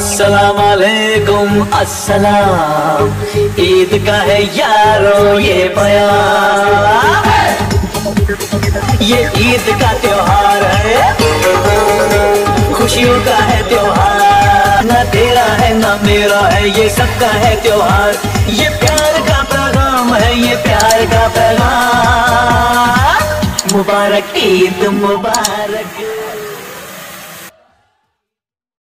अस्सलाम वालेकुम अस्सलाम ईद का है यारो ये बयान ये ईद का त्योहार है खुशियों का है त्योहार ना तेरा है ना मेरा है ये सबका है त्योहार ये प्यार का पैगाम है ये प्यार का पैगाम मुबारक ईद मुबारक